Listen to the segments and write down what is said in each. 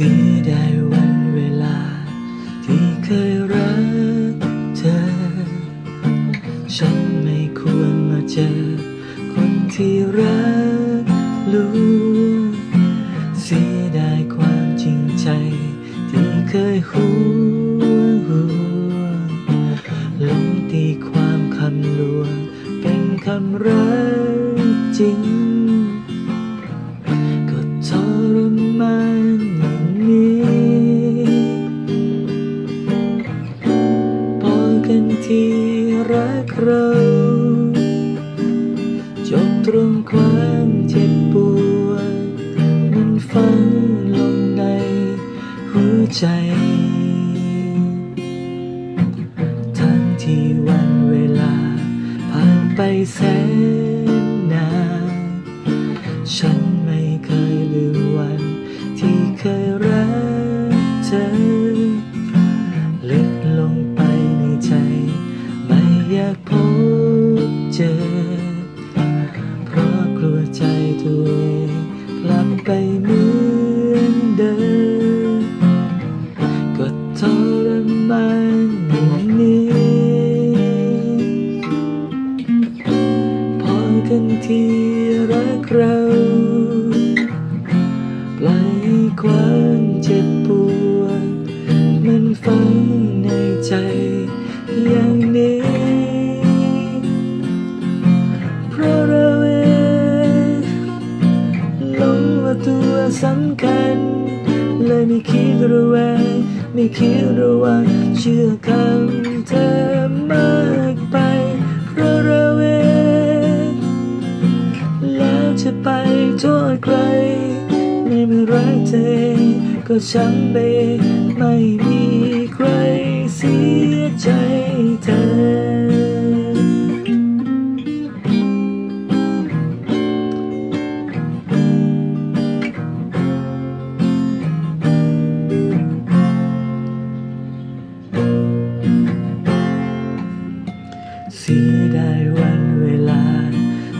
สียดายวันเวลา ที่เคยรักเธอ ฉันไม่ควรมาเจอ คนที่รักลูกเสียดายความจริงใจ ที่เคยหูหูลงตีความคำลวงเป็นคำรักจริง ใจ ทั้งที่วันเวลา ผ่านไปแสนนาน ฉันไม่เคยลืมวัน ที่เคยรักเธอลึกลงไปในใจ ไม่อยากพบเจอ เพราะกลัวใจตัว มานอย่างนี้พอกันทีรักเราปล่อยความเจ็บปวดมันฝังในใจอย่างนี้เพราะเราเองหลงว่าตัวสำคัญเลยไม่คิดระแวง ไม่คิดระวังเชื่อคำเธอมากไปเพราะเราเองแล้วจะไปโทษใครในเมื่อรักเธอก็ช้ำไปเองไม่มีใครเสียใจเธอ สียดายวันเวลา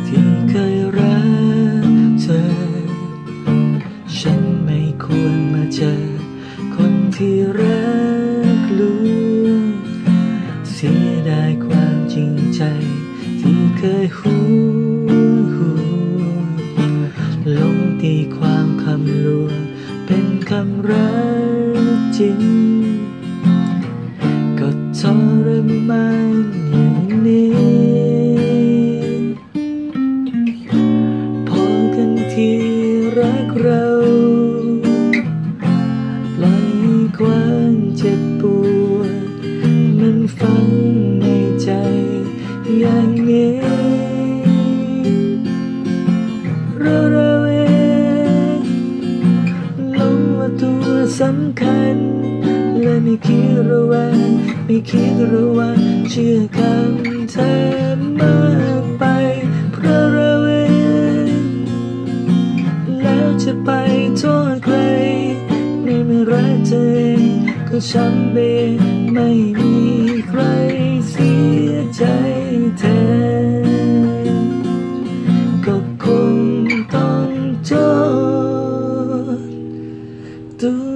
ที่เคยรักเธอ ฉันไม่ควรมาเจอ คนที่รักลวงเสียดายความจริงใจ ที่เคยห่วงห่วงหลงตีความคำลวงเป็นคำรักจริง เราปล่อยความเจ็บปวดมันฝังในใจอย่างนี้เราเราเองหลงว่าตัวสำคัญ และไม่คิดระแวงไม่คิดระวังเชื่อคำเธอมากไปเพราะเรา จะไปโทษใครในเมื่อรักเธอเองก็ช้ำเบไม่มีใครเสียใจแทนก็คงต้องโทษตัว